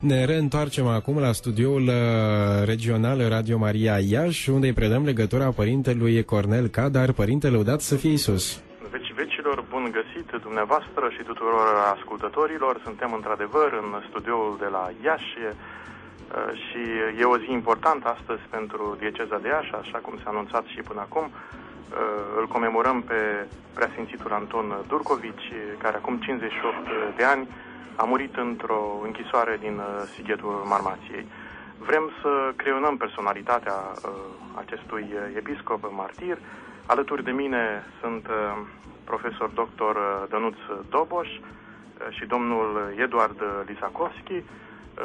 Ne reîntoarcem acum la studioul uh, regional Radio Maria Iași, unde îi predăm legătura părintelui Cornel Cadar, părinte lăudat să fie Isus. Veci vecilor, bun găsit dumneavoastră și tuturor ascultătorilor. Suntem într-adevăr în studioul de la Iași uh, și e o zi importantă astăzi pentru dieceza de Iași, așa cum s-a anunțat și până acum. Uh, îl comemorăm pe preasfințitul Anton Durcovici, care acum 58 de ani a murit într-o închisoare din uh, Sighetul Marmației. Vrem să creionăm personalitatea uh, acestui episcop martir. Alături de mine sunt profesor dr. Dănuț Doboș și domnul Eduard Lisakovski.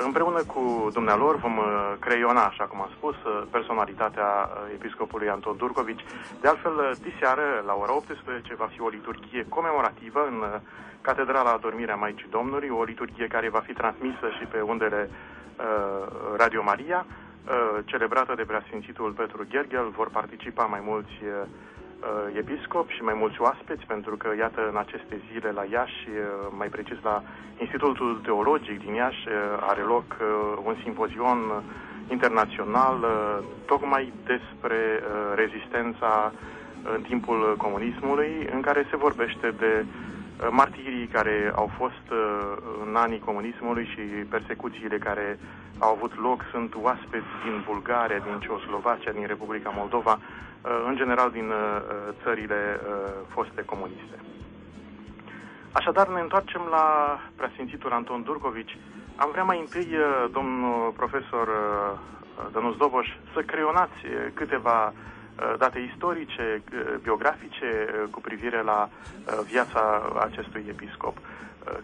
Împreună cu dumnealor vom uh, creiona, așa cum am spus, uh, personalitatea uh, episcopului Anton Durcovici. De altfel, diseară, la ora 18, va fi o liturghie comemorativă în Catedrala Adormirea Maicii Domnului, o liturghie care va fi transmisă și pe undele uh, Radio Maria, uh, celebrată de preasfințitul Petru Gherghel. Vor participa mai mulți uh, uh, episcop și mai mulți oaspeți, pentru că, iată, în aceste zile la Iași, uh, mai precis la Institutul Teologic din Iași, uh, are loc uh, un simpozion internațional uh, tocmai despre uh, rezistența în timpul comunismului, în care se vorbește de uh, martirii care au fost uh, în anii comunismului și persecuțiile care au avut loc, sunt oaspeți din Bulgaria, din Ceoslovacia, din Republica Moldova, Uh, în general din uh, țările uh, foste comuniste. Așadar, ne întoarcem la preasfințitul Anton Durcovici. Am vrea mai întâi, domnul profesor Dănuț Doboș, să creionați câteva date istorice, biografice cu privire la viața acestui episcop.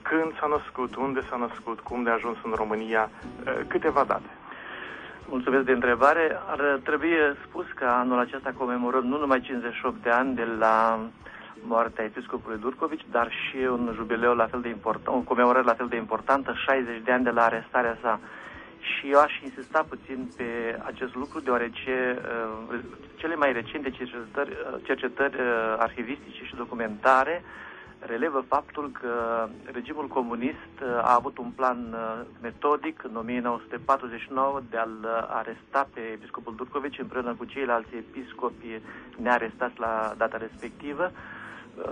Când s-a născut, unde s-a născut, cum de a ajuns în România, câteva date. Mulțumesc de întrebare. Ar trebui spus că anul acesta comemorăm nu numai 58 de ani de la moartea episcopului Durcovici, dar și un jubileu la fel de important, o comemorare la fel de importantă, 60 de ani de la arestarea sa. Și eu aș insista puțin pe acest lucru, deoarece uh, cele mai recente cercetări, uh, cercetări uh, arhivistice și documentare uh, relevă faptul că regimul comunist uh, a avut un plan uh, metodic în 1949 de a-l uh, aresta pe episcopul Durcovici împreună cu ceilalți episcopi nearestați la data respectivă.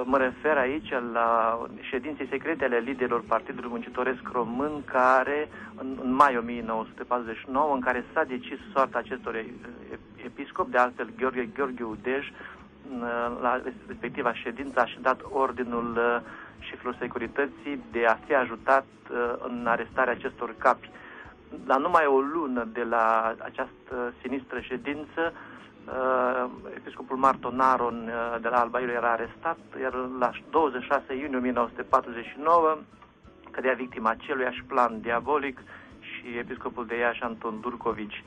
Mă refer aici la ședințe secrete ale liderilor Partidului Muncitoresc Român, care în, în mai 1949, în care s-a decis soarta acestor episcopi, de altfel Gheorghe Gheorghe Udej, la respectiva ședință a și dat ordinul uh, șefilor securității de a fi ajutat uh, în arestarea acestor capi. La numai o lună de la această sinistră ședință, uh, episcopul Marton Aron de la Alba Iulia era arestat, iar la 26 iunie 1949 cădea victima aceluiași plan diabolic și episcopul de Iași Anton Durcovici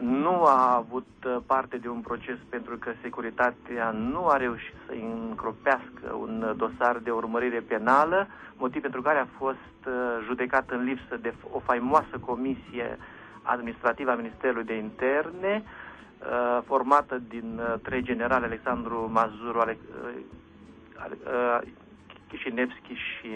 nu a avut uh, parte de un proces pentru că securitatea nu a reușit să încropească un dosar de urmărire penală, motiv pentru care a fost uh, judecat în lipsă de o faimoasă comisie administrativă a Ministerului de Interne, uh, formată din trei generali, Alexandru Mazuru, Ale, Chișinevski și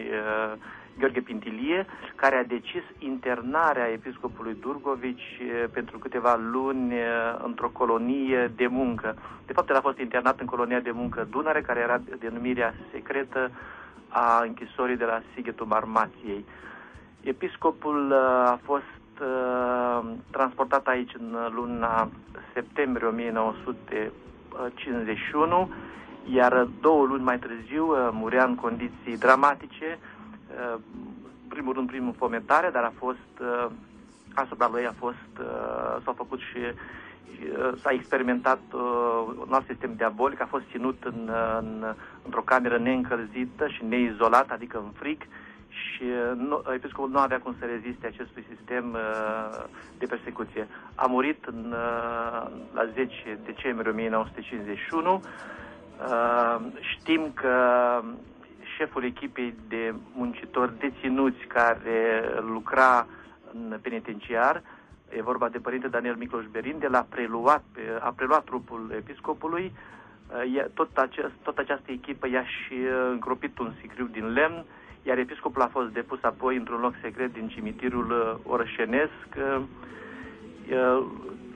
Gheorghe Pintilie, care a decis internarea episcopului Durgovici eh, pentru câteva luni eh, într-o colonie de muncă. De fapt, el a fost internat în colonia de muncă Dunăre, care era denumirea secretă a închisorii de la Sighetul Marmației. Episcopul eh, a fost transportat aici în luna septembrie 1951, iar două luni mai târziu murea în condiții dramatice, Uh, primul rând primul fomentare, dar a fost uh, asupra lui a fost uh, s-au făcut și s-a experimentat un alt sistem diabolic, a fost ținut în, în, într-o cameră neîncălzită și neizolată, adică în frig, și nu, episcopul nu avea cum să reziste acestui sistem uh, de persecuție. A murit în, uh, la 10 decembrie 1951. Uh, știm că șeful echipei de muncitori deținuți care lucra în penitenciar, e vorba de părinte Daniel Micloș Berinde, l-a preluat, a preluat trupul episcopului, tot, acest, tot această echipă i-a și încropit un sicriu din lemn, iar episcopul a fost depus apoi într-un loc secret din cimitirul uh, orășenesc, uh, uh,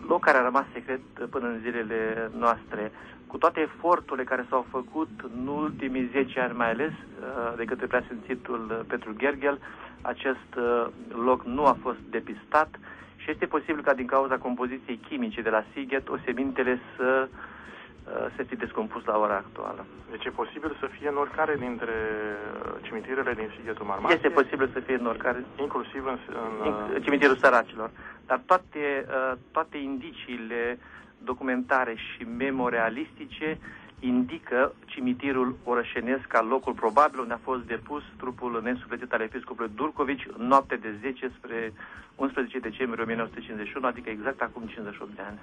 loc care a rămas secret până în zilele noastre. Cu toate eforturile care s-au făcut în ultimii 10 ani mai ales de către preasfințitul Petru Gergel, acest loc nu a fost depistat și este posibil ca din cauza compoziției chimice de la Siget osemintele să uh, Uh, se fi descompus la ora actuală. Deci e posibil să fie în oricare dintre uh, cimitirele din Sighetul Marmar? Este posibil să fie în oricare. Inclusiv în... în uh, cimitirul săracilor. Dar toate, toate indiciile documentare și memorialistice indică cimitirul orășenesc ca locul probabil unde a fost depus trupul nesufletit al episcopului Durcovici în noapte de 10 spre 11 decembrie 1951, adică exact acum 58 de ani.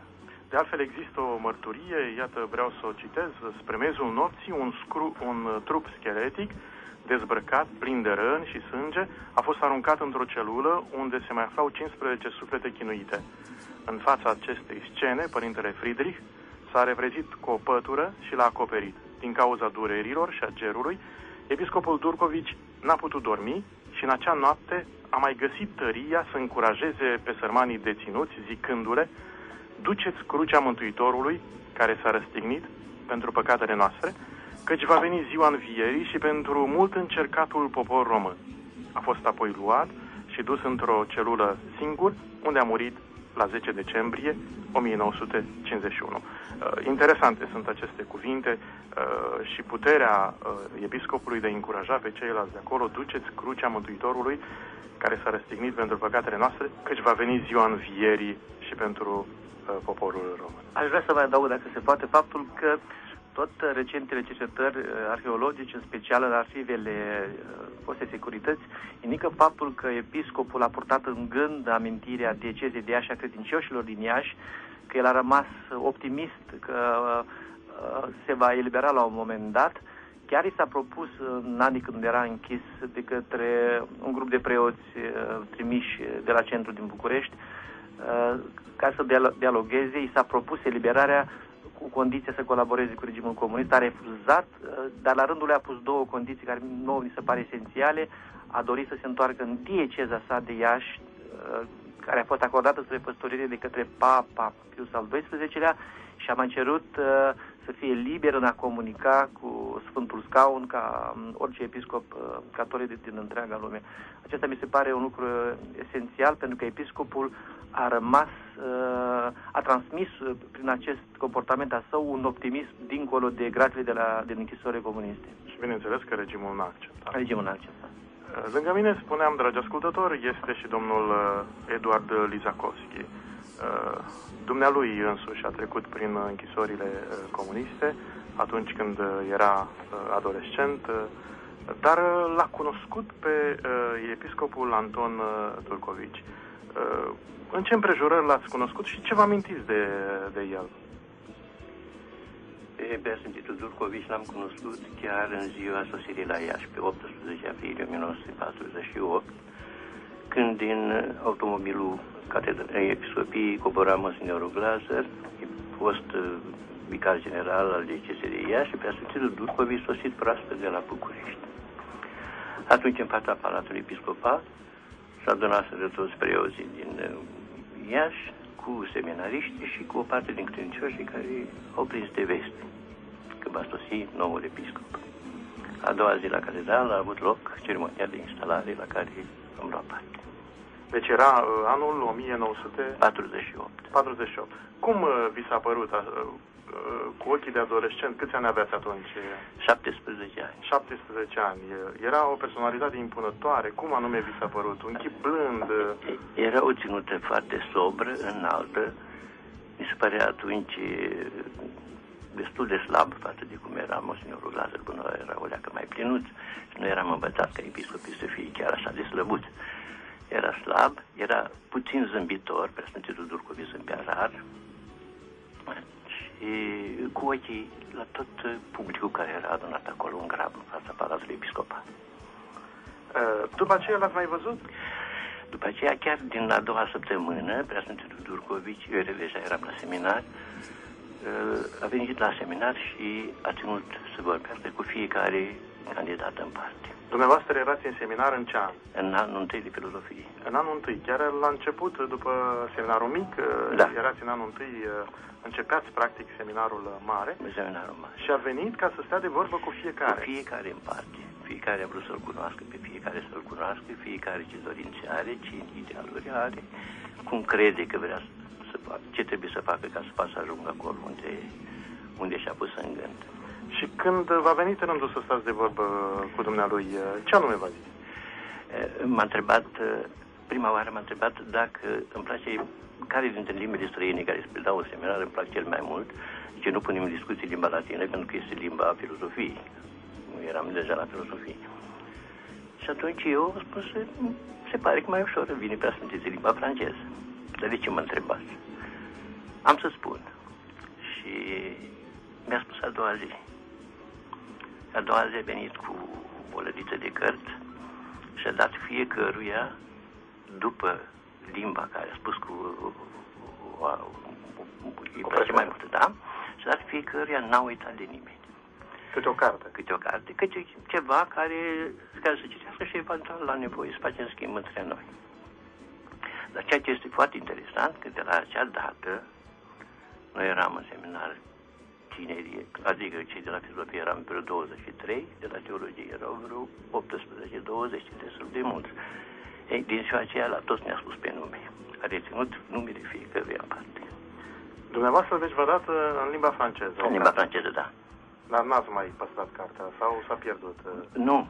De altfel există o mărturie, iată vreau să o citez, spre mezul nopții un, scru, un trup scheletic dezbrăcat, plin de răni și sânge, a fost aruncat într-o celulă unde se mai aflau 15 suflete chinuite. În fața acestei scene, părintele Friedrich s-a revrezit cu o pătură și l-a acoperit. Din cauza durerilor și a gerului, episcopul Durcovici n-a putut dormi și în acea noapte a mai găsit tăria să încurajeze pe sărmanii deținuți, zicându-le duceți crucea Mântuitorului, care s-a răstignit pentru păcatele noastre, căci va veni ziua învierii și pentru mult încercatul popor român. A fost apoi luat și dus într-o celulă singur, unde a murit la 10 decembrie 1951. Uh, interesante sunt aceste cuvinte uh, și puterea uh, episcopului de a încuraja pe ceilalți de acolo, duceți crucea Mântuitorului care s-a răstignit pentru păcatele noastre, căci va veni ziua învierii și pentru Uh, poporul român. Aș vrea să mai adaug, dacă se poate, faptul că tot recentele cercetări uh, arheologice, în special în arhivele uh, foste securități, indică faptul că episcopul a purtat în gând amintirea diecezei de Iași a credincioșilor din Iași, că el a rămas optimist că se va elibera la un moment dat. Chiar i s-a propus în anii când era închis de către un grup de preoți trimiși de la centru din București, ca să dialogueze, i s-a propus eliberarea cu condiția să colaboreze cu regimul comunist, a refuzat, uh, dar la rândul lui a pus două condiții care nouă mi se pare esențiale. A dorit să se întoarcă în dieceza sa de Iași, uh, care a fost acordată spre păstorire de către Papa Pius al XII-lea și a mai cerut uh, să fie liber în a comunica cu Sfântul Scaun ca um, orice episcop catolic din întreaga lume. Acesta mi se pare un lucru esențial pentru că episcopul a rămas, uh, a transmis uh, prin acest comportament a său un optimism dincolo de gratele de la, din închisoare comuniste. Și bineînțeles că regimul n-a acceptat. Regimul n-a acceptat. Uh, lângă mine, spuneam, dragi ascultători, este și domnul Eduard Lizakovski. Dumnealui însuși a trecut prin închisorile comuniste atunci când era adolescent, dar l-a cunoscut pe episcopul Anton Tulcovici. În ce împrejurări l-ați cunoscut și ce vă amintiți de, de el? Pe Beasintitul Durcovici l-am cunoscut chiar în ziua sosirii la Iași, pe 18 aprilie 1948, când din automobilul Catedralei Episcopiei cobora Măsniorul Glaser, fost uh, vicar general al diecesei de Iași și Preasfințitul Durcovici sosit proaspăt de la București. Atunci, în fața Palatului Episcopat, s-a adunat de toți preoții din uh, Iași cu seminariști și cu o parte din credincioșii care au prins de veste că va sosi noul episcop. A doua zi la catedrală a avut loc ceremonia de instalare la care am luat parte. Deci era uh, anul 1948. 48. Cum uh, vi s-a părut uh, cu ochii de adolescent, câți ani aveați atunci? 17 ani. 17 ani. Era o personalitate impunătoare. Cum anume vi s-a părut? Un chip blând? Era o ținută foarte sobră, înaltă. Mi se părea atunci destul de slab față de cum era Mosignorul Lazar, până era o leacă mai plinuț și nu eram învățat ca episcopii să fie chiar așa de slăbuți. Era slab, era puțin zâmbitor, preasfințitul Durcovi zâmbea rar, și cu ochii la tot publicul care era adunat acolo în grab, în fața Palatului Episcopat. După aceea l-ați mai văzut? După aceea, chiar din a doua săptămână, preasfințitul Durcovici, eu deja eram la seminar, a venit la seminar și a ținut să vorbească cu fiecare candidat în parte. Dumneavoastră erați în seminar în ce an? În anul întâi de filozofie. În anul întâi, chiar la început, după seminarul mic, Da. erați în anul întâi, începeați practic seminarul mare Seminarul mare. și a venit ca să stea de vorbă cu fiecare. Cu fiecare în parte. Fiecare a vrut să-l cunoască pe fiecare să-l cunoască, fiecare ce dorințe are, ce idealuri are, cum crede că vrea să facă, ce trebuie să facă ca să poată să ajungă acolo unde, unde și-a pus în gând. Și când v-a venit rândul să stați de vorbă cu dumnealui, ce anume v-a zis? Eh, M-a întrebat, eh, prima oară m-a întrebat dacă îmi place, care dintre limbile străine care se predau în seminar îmi plac cel mai mult. Zice, nu punem în discuție limba latină, pentru că este limba filozofiei. Nu eram deja la filozofie. Și atunci eu am spus, "Mm, se pare că mai ușor vine prea să învețe limba franceză. Dar de ce mă întrebați? Am să spun. Și mi-a spus a doua zi. A doua zi a venit cu o lădiță de cărți și a dat fiecăruia, după limba care a spus cu îi place mai mult, da? Și a dat fiecăruia, n-a uitat de nimeni. Câte o carte. Câte o carte, câte ceva care, care să citească și eventual la nevoie să facem schimb între noi. Dar ceea ce este foarte interesant, că de la acea dată, noi eram în seminar tineri, adică cei de la filozofie eram vreo 23, de la teologie erau vreo 18-20, destul de mulți. Ei, din ziua aceea la toți ne-a spus pe nume. A reținut numele fiecăruia în parte. Dumneavoastră, deci, v-a dat uh, în limba franceză. În limba franceză, da. Dar n-ați mai păstrat cartea sau s-a pierdut? uh? Nu.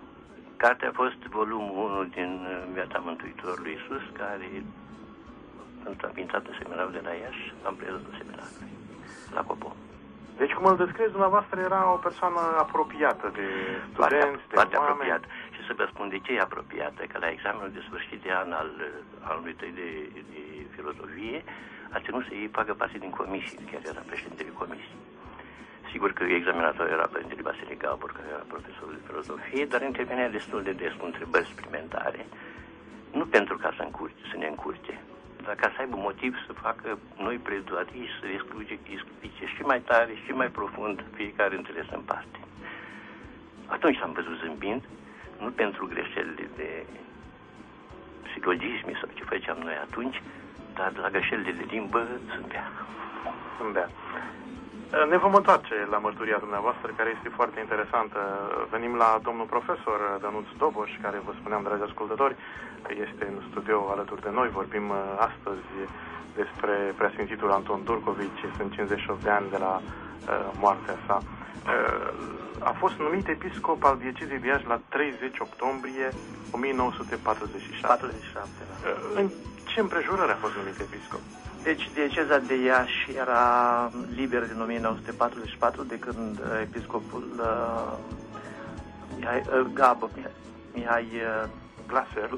Cartea a fost volumul 1 din uh, Viața Mântuitorului Iisus, care, când am intrat în seminarul de la Iași, am preluat seminarului, la Copo. Deci, cum îl descrieți, dumneavoastră era o persoană apropiată de Foarte, studenți, de foarte oameni. apropiat. Și să vă spun de ce e apropiată, că la examenul de sfârșit de an al anului tăi de, de filozofie, a ținut să iei facă parte din comisii, chiar era președintele comisii. Sigur că examinator era Părintele Vasile Gabor, care era profesorul de filozofie, dar intervenea destul de des cu întrebări suplimentare, nu pentru ca să, încurce, să ne încurce, dar ca să aibă motiv să facă noi preduatii și să explice, explice și mai tare și mai profund fiecare înțeles în parte. Atunci l-am văzut zâmbind, nu pentru greșelile de silogisme sau ce făceam noi atunci, dar la greșelile de limbă zâmbea. Zâmbea. Ne vom întoarce la mărturia dumneavoastră, care este foarte interesantă. Venim la domnul profesor Dănuț Doboș, care, vă spuneam, dragi ascultători, este în studio alături de noi. Vorbim uh, astăzi despre preasfințitul Anton Durcovici, sunt 58 de ani de la uh, moartea sa. Uh, a fost numit episcop al diecezei de Iași la 30 octombrie 1947. 47, da. Uh, în ce împrejurări a fost numit episcop? Deci dieceza de Iași era liber din 1944 de când uh, episcopul uh, Mihai, uh, Gabă, Mihai, Mihai uh, Glaser.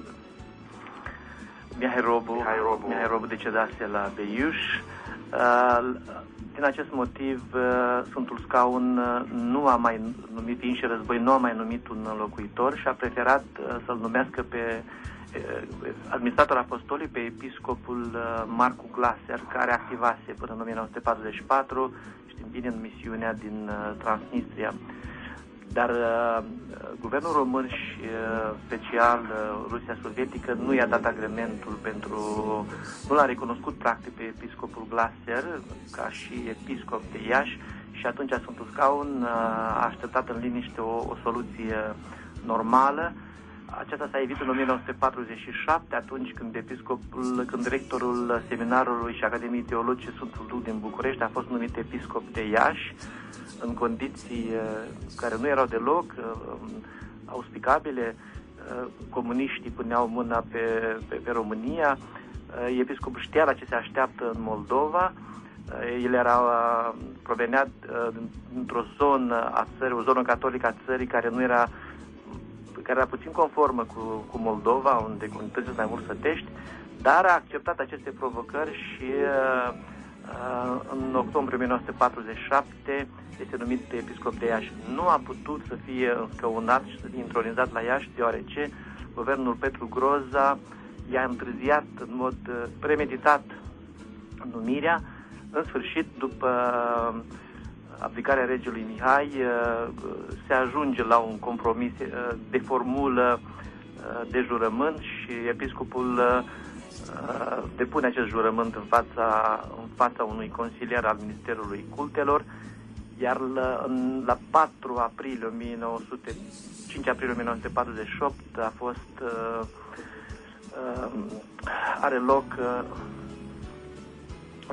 Mihai Robu, Mihai Robu. Mihai Robu decedase la Beiuș. Uh, din acest motiv, uh, Sfântul Scaun uh, nu a mai numit, fiind și război, nu a mai numit un înlocuitor și a preferat uh, să-l numească pe uh, administrator apostolic, pe episcopul uh, Marcu Glaser, care activase până în 1944, știm bine, în misiunea din uh, Transnistria. Dar uh, guvernul român și uh, special uh, Rusia Sovietică nu i-a dat agrementul pentru, nu l-a recunoscut practic pe episcopul Glaser ca și episcop de Iași și atunci Sfântul Scaun uh, a așteptat în liniște o, o soluție normală. Aceasta s-a evit în 1947, atunci când episcopul, când rectorul seminarului și Academiei Teologice Sfântul Duh din București a fost numit episcop de Iași, în condiții uh, care nu erau deloc uh, auspicabile. Uh, Comuniștii puneau mâna pe, pe, pe România, Uh, episcopul știa la ce se așteaptă în Moldova, Uh, el era, uh, provenea uh, dintr-o zonă a țării, o zonă catolică a țării care nu era care era puțin conformă cu, cu Moldova, unde comunitățile sunt mai mult sătești, dar a acceptat aceste provocări și uh, uh, în octombrie 1947 este numit episcop de Iași. Nu a putut să fie înscăunat și să fie intronizat la Iași, deoarece guvernul Petru Groza i-a întârziat în mod uh, premeditat numirea. În sfârșit, după abdicarea regelui Mihai se ajunge la un compromis de formulă de jurământ și episcopul depune acest jurământ în fața, în fața unui consilier al Ministerului Cultelor, iar la, la 4 aprilie 1900, 5 aprilie 1948 a fost uh, uh, are loc uh,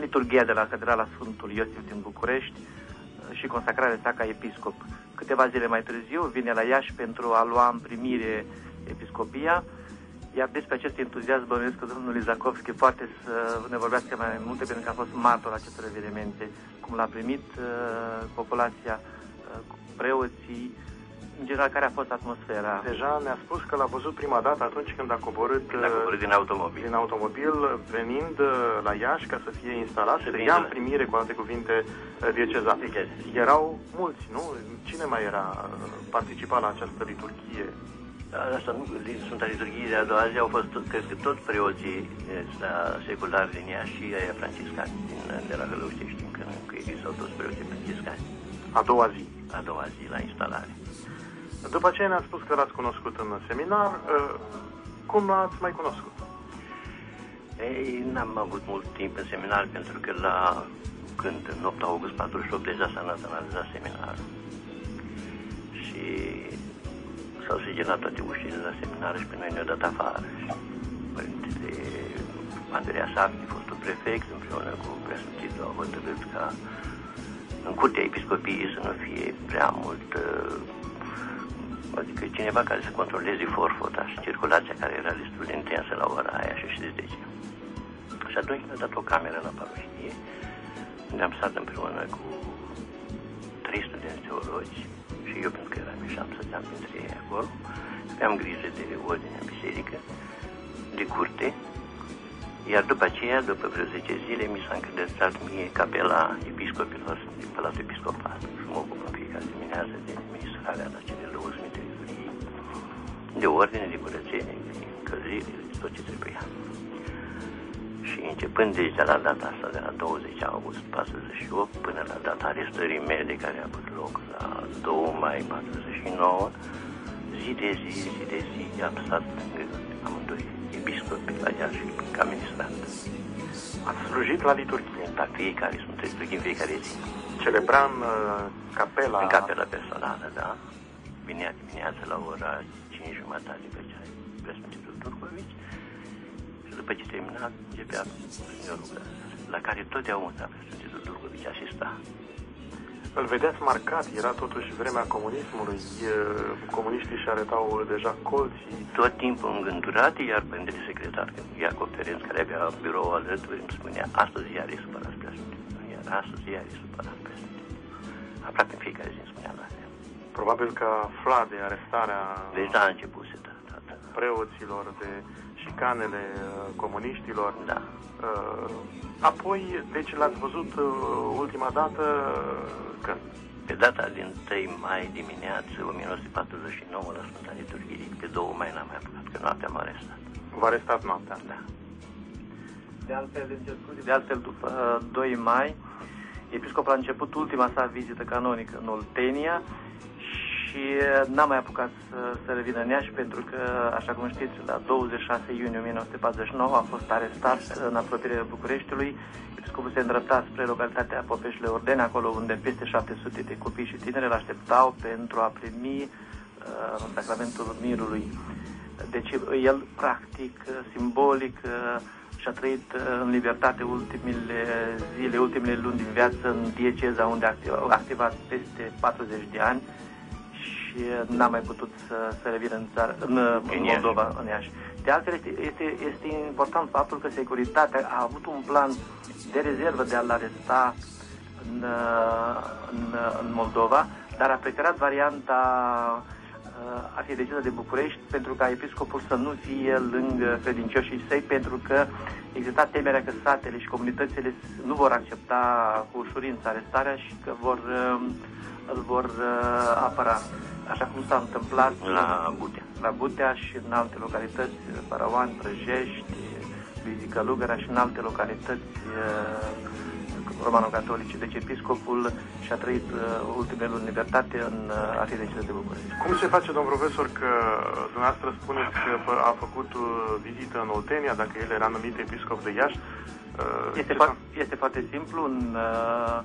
liturghia de la Catedrala Sfântul Iosif din București. uh, și consacrarea sa ca episcop. Câteva zile mai târziu vine la Iași pentru a lua în primire episcopia, iar despre acest entuziasm bănuiesc că domnul Izakovski poate să ne vorbească mai multe pentru că a fost martor acestor evenimente, cum l-a primit uh, populația, uh, preoții, în general, care a fost atmosfera? Deja ne-a spus că l-a văzut prima dată atunci când a coborât, când a coborât din automobil. Din automobil, venind uh, la Iași ca să fie instalat și să ia în primire, cu alte cuvinte, uh, diecezat. Erau mulți, nu? Cine mai era uh, participat la această liturghie? Da, asta nu, Sfânta Liturghie de a doua zi au fost, cred că toți preoții seculari din Iași și aia franciscani din, de la Hălăuște, știm că, că existau toți preoții franciscani. A doua zi? A doua zi, la instalare. După ce ne-a spus că l-ați cunoscut în seminar, uh, cum l-ați mai cunoscut? Ei, n-am avut mult timp în seminar pentru că la când în 8 august 48 deja s-a naționalizat seminarul. Și s-au sigilat toate ușile la seminar și pe noi ne-au dat afară. Și părintele Andreea Sapni, fostul prefect, împreună cu preasfințitul, au hotărât ca în curtea episcopiei să nu fie prea mult uh, adică cineva care să controleze forfota și circulația care era destul de intensă la ora aia și știți de ce. Și atunci mi-a dat o cameră la parohie, unde am stat împreună cu trei studenți teologi și eu, pentru că eram și am stăteam printre ei acolo, aveam grijă de ordinea biserică, de curte, iar după aceea, după vreo 10 zile, mi s-a încredințat mie capela episcopilor din Palatul Episcopat de ordine, de curățenie, de încălzire, de tot ce trebuia. Și începând deci de la data asta, de la 20 august 48, până la data arestării mele, care a avut loc la 2 mai 49, zi de zi, zi de zi, am stat lângă amândoi episcopi la Iași ca ministrant. Ați slujit la liturghie? La fiecare, sunt liturghii în fiecare zi. Celebra în uh, capela... În capela personală, da. Vinea dimineața la ora 5 jumătate pe cea preasfințitul Turcovici și după ce termina, începea rugă, la care totdeauna preasfințitul Turcovici asista. Îl vedeați marcat, era totuși vremea comunismului, comuniștii și arătau deja colții. Tot timpul îngândurat, iar părintele secretar, când Iacob Ferenț, care avea birou alături, îmi spunea, astăzi iar e supărat preasfințitul, iar astăzi iar e supărat preasfințitul. Aproape în fiecare zi îmi spunea la Probabil că afla de arestarea Deja a început da, da. preoților, de șicanele uh, comuniștilor. Da. Uh, apoi, deci l-ați văzut uh, ultima dată când? Pe data din 1 mai dimineață 1949 la Sfânta Liturghie, pe 2 mai n-am mai apucat, că noaptea m-a arestat. V-a arestat noaptea? Da. De altfel, de altfel după 2 mai, episcopul a început ultima sa vizită canonică în Oltenia și n-am mai apucat să, să revină în Iași pentru că, așa cum știți, la 26 iunie 1949 a fost arestat în apropiere Bucureștiului. Episcopul se îndrepta spre localitatea Popeșile Ordene, acolo unde peste 700 de copii și tineri îl așteptau pentru a primi uh, sacramentul mirului. Deci el, practic, simbolic, uh, și-a trăit uh, în libertate ultimele zile, ultimele luni din viață în dieceza unde a activat peste 40 de ani și n-a mai putut să, să revină în, țară, în, în Moldova, în Iași. De altfel, este, este, este important faptul că securitatea a avut un plan de rezervă de a-l aresta în, în, în Moldova, dar a preferat varianta arhideceza de București pentru ca episcopul să nu fie lângă credincioșii săi, pentru că exista temerea că satele și comunitățile nu vor accepta cu ușurință arestarea și că vor, îl vor apăra așa cum s-a întâmplat la Butea. La Butea și în alte localități, Paravan, Prăjești, Luizica Lugăra și în alte localități uh, romano-catolice. Deci episcopul și-a trăit uh, ultimele luni libertate în uh, arhidecizia de București. Cum se face, domn profesor, că dumneavoastră spuneți că a făcut uh, vizită în Oltenia, dacă el era numit episcop de Iași? Uh, este, foarte, este foarte simplu. În, uh,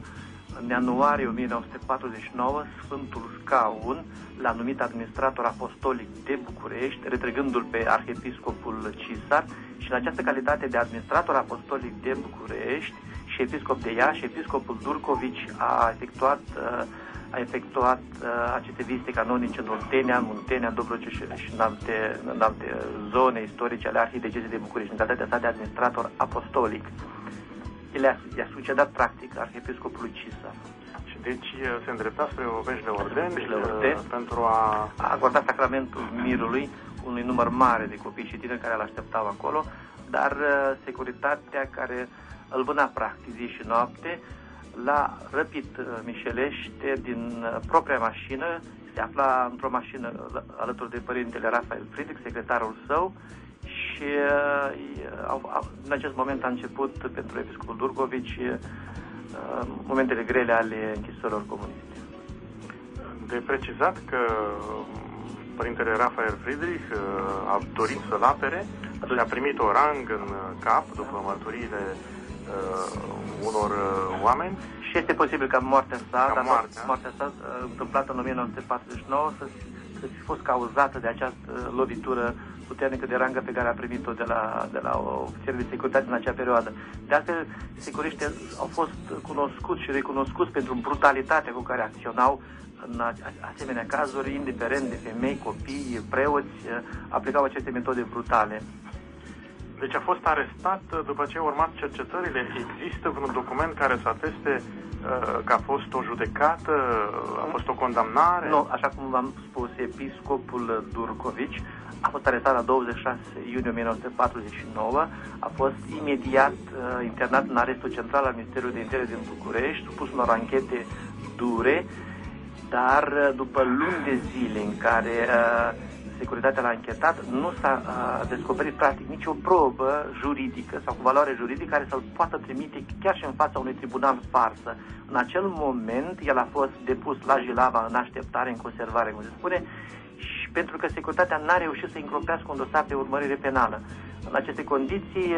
în ianuarie 1949, Sfântul Scaun l-a numit administrator apostolic de București, retrăgându-l pe arhiepiscopul Cisar și în această calitate de administrator apostolic de București și episcop de Iași, episcopul Durcovici a efectuat, uh, a efectuat uh, aceste vizite canonice în Oltenia, în Muntenia, Dobrogea și, și în, alte, în alte zone istorice ale Arhidegezei de București, în calitatea sa de administrator apostolic. El i-a, i-a succedat practic arhiepiscopului Cisar. Și deci uh, se îndrepta spre Ovești de Orden, de Orden pentru a... a acorda sacramentul mirului unui număr mare de copii și tineri care îl așteptau acolo, dar securitatea care îl vâna practic zi și noapte, l-a răpit uh, Mișelește din uh, propria mașină, se afla într-o mașină alături de părintele Rafael Friedrich, secretarul său, și uh, în acest moment a început pentru episcopul Durgovici momentele grele ale închisorilor comuniste. De precizat că părintele Rafael Friedrich a dorit să-l apere, a primit o rang în cap după mărturiile uh, unor uh, oameni. Și este posibil ca moartea sa, ca moartea. moartea sa uh, întâmplată în 1949 să, să fi fost cauzată de această lovitură puternică de rangă pe care a primit-o de la, de la ofițer de securitate în acea perioadă. De altfel, securiștii au fost cunoscuți și recunoscuți pentru brutalitatea cu care acționau în asemenea cazuri, indiferent de femei, copii, preoți, uh, aplicau aceste metode brutale. Deci a fost arestat după ce au urmat cercetările. Există vreun document care să ateste uh, că a fost o judecată, a fost o condamnare? Nu, așa cum v-am spus, episcopul Durcovici a fost arestat la 26 iunie 1949, a fost imediat uh, internat în arestul central al Ministerului de Interne din București, supus unor anchete dure, dar uh, după luni de zile în care uh, securitatea l-a închetat, nu s-a descoperit practic nicio probă juridică sau cu valoare juridică care să-l poată trimite chiar și în fața unui tribunal farsă. În acel moment, el a fost depus la Jilava în așteptare, în conservare, cum se spune, și pentru că securitatea n-a reușit să încropească un dosar de urmărire penală. În aceste condiții,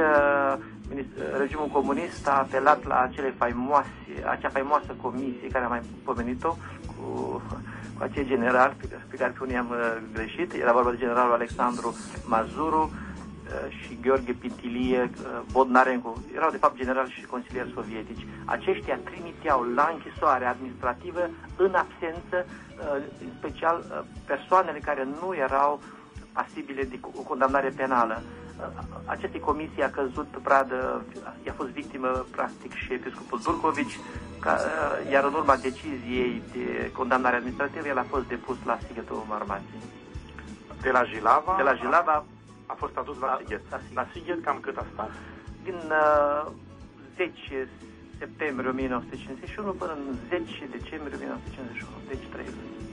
regimul comunist a apelat la acele faimoase, acea faimoasă comisie care a mai pomenit-o cu cu acei generali pe, pe care pe unii am uh, greșit. Era vorba de generalul Alexandru Mazuru uh, și Gheorghe Pintilie, uh, Bodnarencu. Erau de fapt generali și consilieri sovietici. Aceștia trimiteau la închisoare administrativă în absență, în special persoanele care nu erau pasibile de o condamnare penală acestei comisii a căzut pradă, i-a fost victimă practic și episcopul Durcovici, ca, iar în urma deciziei de condamnare administrativă, el a fost depus la Sighetul Marmației. De la Jilava? De la Jilava a fost adus la, la Sighet. La, la Sighet cam cât a stat? Din uh, 10 septembrie 1951 până în 10 decembrie 1951, deci 3 luni.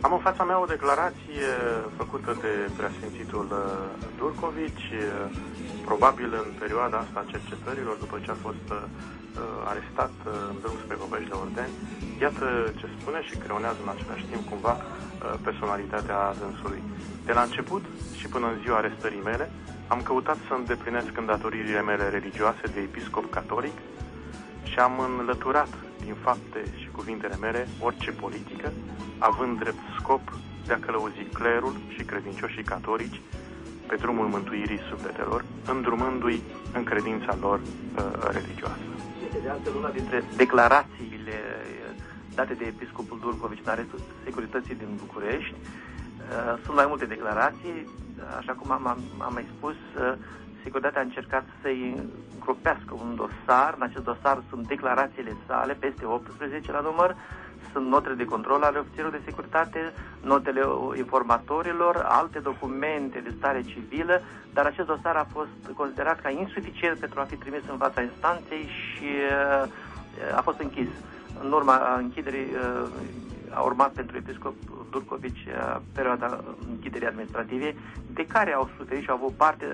Am în fața mea o declarație făcută de preasfințitul uh, Durcovici, uh, probabil în perioada asta a cercetărilor, după ce a fost uh, arestat în drum spre Covești de Ordeni. Iată ce spune și creonează în același timp cumva personalitatea dânsului. De la început și până în ziua arestării mele, am căutat să îndeplinesc îndatoririle mele religioase de episcop catolic și am înlăturat din fapte și cuvintele mele orice politică, având drept scop de a călăuzi clerul și credincioșii catolici pe drumul mântuirii sufletelor, îndrumându-i în credința lor uh, religioasă. Este de altfel una dintre declarațiile uh, date de Episcopul Durcovici în arestul securității din București. Uh, sunt mai multe declarații, așa cum am, am, am mai spus, uh, securitatea a încercat să-i încropească un dosar. În acest dosar sunt declarațiile sale, peste 18 la număr, sunt notele de control ale ofițerilor de securitate, notele informatorilor, alte documente de stare civilă, dar acest dosar a fost considerat ca insuficient pentru a fi trimis în fața instanței și uh, a fost închis. În urma închiderii uh, a urmat pentru episcop Durcovici uh, perioada închiderii administrative, de care au suferit și au avut parte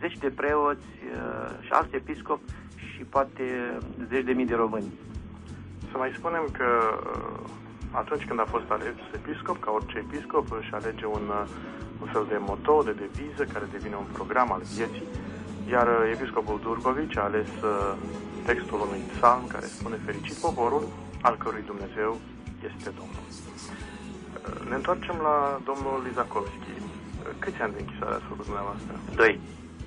zeci de preoți și alți episcopi și poate zeci de mii de români. Să mai spunem că uh, atunci când a fost ales episcop, ca orice episcop, își alege un, uh, un fel de moto, de deviză, care devine un program al vieții, iar uh, episcopul Durgovici a ales textul unui psalm care spune Fericit poporul al cărui Dumnezeu este Domnul. Ne întoarcem la domnul Lizakovski. Câți ani de închisoare ați făcut dumneavoastră? Doi.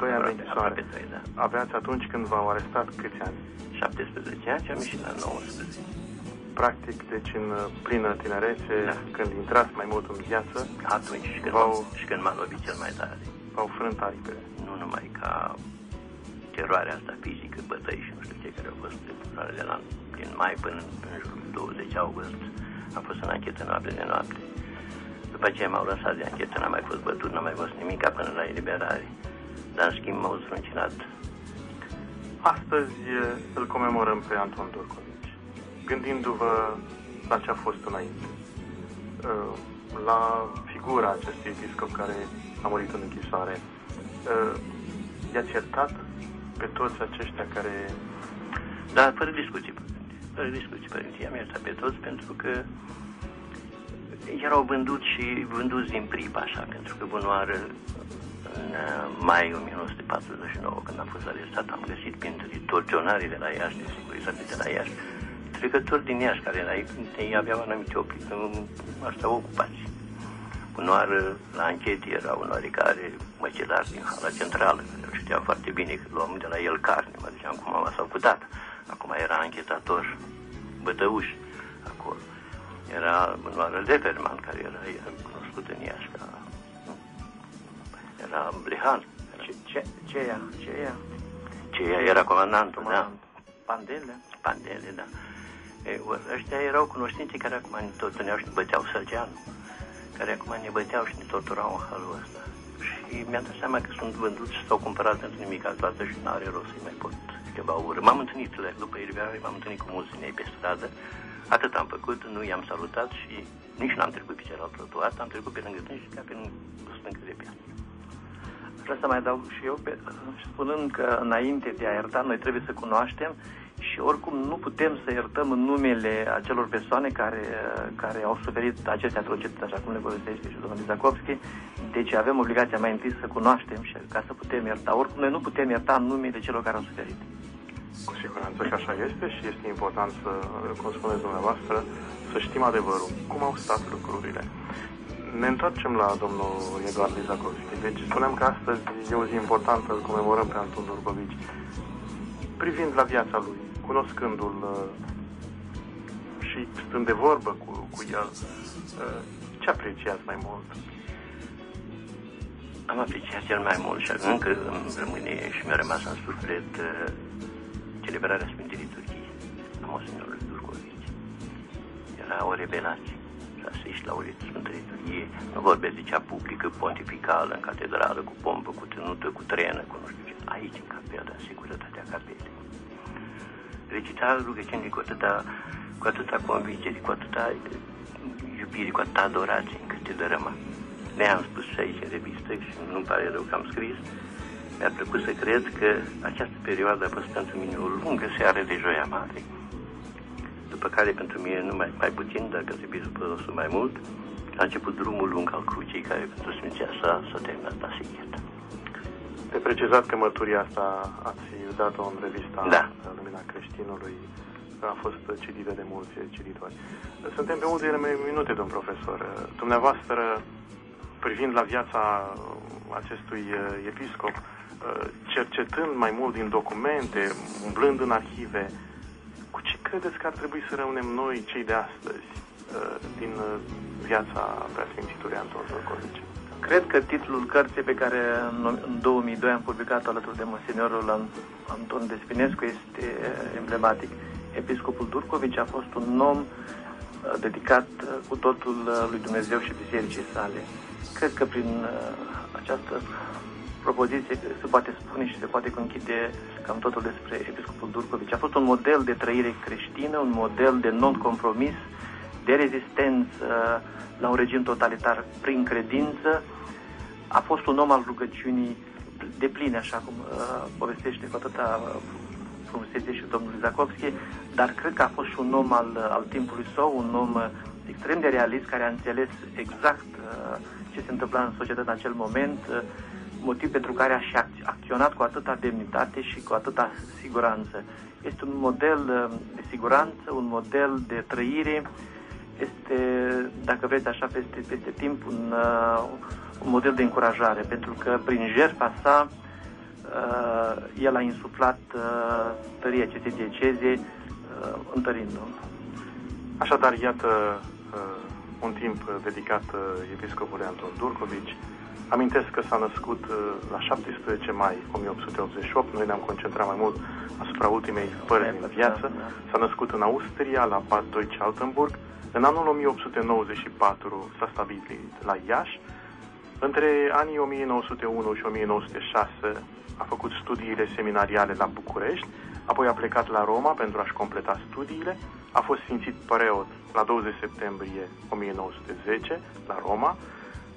Doi ani de închisoare. Doi, da. Aveați atunci când v-au arestat câți ani? 17 ani și am ieșit la 19. Practic, deci în plină tinerețe, da. când intrați mai mult în viață, atunci și când, v-au... și când m-a lovit cel mai tare. V-au frânt aripile. Nu numai ca teroarea asta fizică, bătăi și nu știu ce care au fost de la din mai până în jurul 20 august. Am fost în anchetă noapte de noapte. După aceea m-au lăsat de anchetă, n-am mai fost bătut, n-am mai fost nimic până la eliberare. Dar în schimb m-au zruncinat. Astăzi îl comemorăm pe Anton Dorcovici. Gândindu-vă la ce a fost înainte, la figura acestui episcop care a murit în închisoare, i-ați iertat pe toți aceștia care... Da, fără discuții, fără discuții, părinții. Am iertat pe toți pentru că erau vânduți și vânduți din prip, așa, pentru că bunoară în uh, mai 1949, când am fost arestat, am găsit printre torționarii de la Iași, de securitate de la Iași, trecători din Iași, care la ei aveau anumite asta ocupații. Bunoară, la închete era un oarecare măcelar din hala centrală, care știa foarte bine că luam de la el carne, mă ziceam cum mama s-au cutat. Acum era anchetator, bătăuș acolo. Era Manuel Leverman, care era, era cunoscut în Iași ca... Era Blehan. Ce, ce, ce ea? Ce ea? Ce ea era comandantul, da. Pandele? Pandele, da. E, ăștia erau cunoștințe care acum ne tortureau și ne băteau Săgeanu, care acum ne băteau și ne torturau în halul ăsta. Și mi-am dat seama că sunt vânduți sau cumpărați pentru nimic altă și n-are rost să-i mai pot ceva ură. M-am întâlnit după eliberare, m-am întâlnit cu mulți din ei pe stradă, atât am făcut, nu i-am salutat și nici n-am trecut pe celălalt trotuar, am trecut pe lângă și ca pe stâncă de piatră. Vreau să mai adaug și eu, pe, spunând că înainte de a ierta, noi trebuie să cunoaștem și oricum nu putem să iertăm în numele acelor persoane care, care au suferit aceste atrocități, așa cum le povestește și domnul Zakovski. Deci avem obligația mai întâi să cunoaștem și ca să putem ierta. Oricum noi nu putem ierta în numele celor care au suferit. Cu siguranță că așa este și este important să, cum spuneți dumneavoastră, să știm adevărul, cum au stat lucrurile. Ne întoarcem la domnul Eduard Lizakovski. Deci spuneam că astăzi e o zi importantă, îl comemorăm pe Anton Durgovici. Privind la viața lui, cunoscându-l uh, și stând de vorbă cu, cu el, uh, ce apreciați mai mult? Am apreciat cel mai mult și încă îmi rămâne și mi-a rămas în suflet uh, celebrarea Sfintei Liturghii a Monsignorului Durcovici. Era o revelație să asiști la o Sfântă Liturghie. Nu vorbesc de cea publică, pontificală, în catedrală, cu pompă, cu tenută, cu trenă, cu nu știu ce. Aici, în capelă, în securitatea capelei. Recita rugăciunii cu atâta, cu atâta convingere, cu atâta iubire, cu atâta adorație, încât te dărâma. Ne-am spus și aici în revistă și nu-mi pare rău că am scris, mi-a plăcut să cred că această perioadă a fost pentru mine o lungă seară de joia mare. După care pentru mine nu mai, mai puțin, dacă trebuie să mai mult, a început drumul lung al crucii, care pentru Sfinția sa s-a terminat la Sighet. Te precizat că mărturia asta ați dat-o în revista da. Lumina Creștinului, a fost citită de mulți cititori. Suntem pe ultimele minute, domn profesor. Dumneavoastră, privind la viața acestui episcop, cercetând mai mult din documente, umblând în arhive, cu ce credeți că ar trebui să rămânem noi, cei de astăzi, uh, din uh, viața preasfințiturii Anton Zorcovici? Cred că titlul cărții pe care în 2002 am publicat alături de Monsignorul Anton Despinescu este uh, emblematic. Episcopul Durcovici a fost un om dedicat cu totul lui Dumnezeu și bisericii sale. Cred că prin această propoziție se poate spune și se poate conchide cam totul despre Episcopul Durcovici. A fost un model de trăire creștină, un model de non-compromis, de rezistență la un regim totalitar prin credință. A fost un om al rugăciunii de pline, așa cum uh, povestește cu atâta uh, frumusețe și domnul Zakovski, dar cred că a fost și un om al, al timpului său, un om extrem de realist care a înțeles exact uh, ce se întâmpla în societate în acel moment, uh, motiv pentru care aș și acționat cu atâta demnitate și cu atâta siguranță. Este un model uh, de siguranță, un model de trăire, este, dacă vreți așa, peste, peste timp, un, uh, un model de încurajare, pentru că prin jertfa sa uh, el a insuflat uh, tăria acestei dieceze, uh, întărindu-o. Așadar, iată uh, un timp dedicat uh, episcopului Anton Durcovici. Amintesc că s-a născut uh, la 17 mai 1888. Noi ne-am concentrat mai mult asupra ultimei părți din viață. S-a născut în Austria, la Bad Deutsch-Altenburg. În anul 1894 s-a stabilit la Iași. Între anii 1901 și 1906 a făcut studiile seminariale la București, apoi a plecat la Roma pentru a-și completa studiile, a fost sfințit preot la 20 septembrie 1910 la Roma,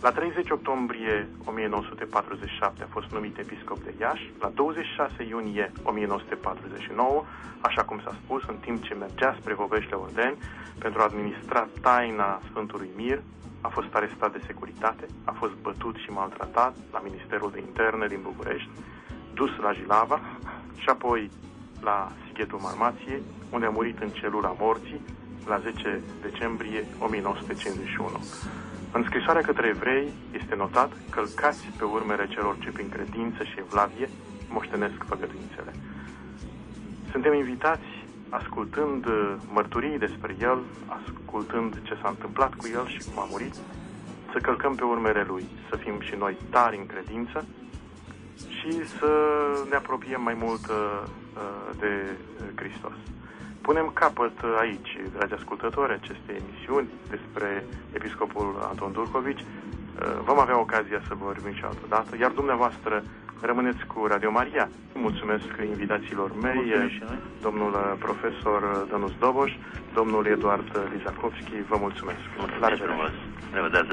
la 30 octombrie 1947 a fost numit episcop de Iași, la 26 iunie 1949, așa cum s-a spus, în timp ce mergea spre Voveșle Ordeni pentru a administra taina Sfântului Mir, a fost arestat de securitate, a fost bătut și maltratat la Ministerul de Interne din București, dus la Jilava și apoi la Sighetul Marmației, unde a murit în celula morții la 10 decembrie 1951. În scrisoarea către evrei este notat călcați pe urmele celor ce prin credință și evlavie moștenesc făgăduințele. Suntem invitați, ascultând uh, mărturii despre el, ascultând ce s-a întâmplat cu el și cum a murit, să călcăm pe urmele lui, să fim și noi tari în credință și să ne apropiem mai mult uh, uh, de Hristos. Punem capăt aici, dragi ascultători, aceste emisiuni despre Episcopul Anton Durcovici. Uh, vom avea ocazia să vorbim și altă dată, iar dumneavoastră rămâneți cu Radio Maria. Mulțumesc invitațiilor mei, domnul profesor Dănuț Doboș, domnul Eduard Lizakovski, vă mulțumesc. Mulțumesc La revedere! Revedere